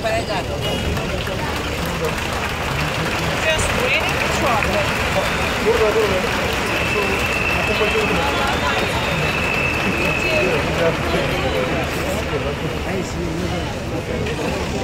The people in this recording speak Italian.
paradar. Just waiting for trouble. Durma, durma. Acompanhe o